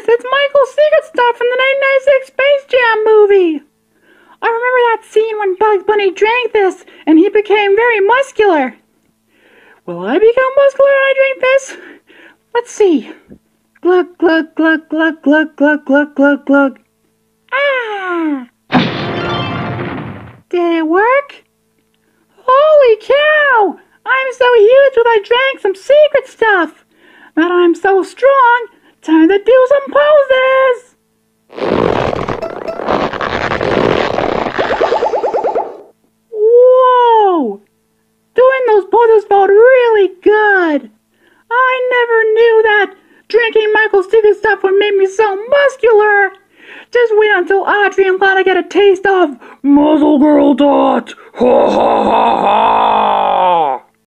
this? It's Michael's secret stuff from the 1996 Space Jam movie. I remember that scene when Bugs Bunny drank this and he became very muscular. Will I become muscular when I drink this? Let's see. Glug, glug, glug, glug, glug, glug, glug, glug, glug. Ah! Did it work? Holy cow! I'm so huge when I drank some secret stuff. But I'm so strong. Time to do some poses. Whoa! Doing those poses felt really good. I never knew that drinking Michael's secret stuff would make me so muscular. Just wait until Audrey and Lana get a taste of Muscle Girl Dot. Ha ha ha ha!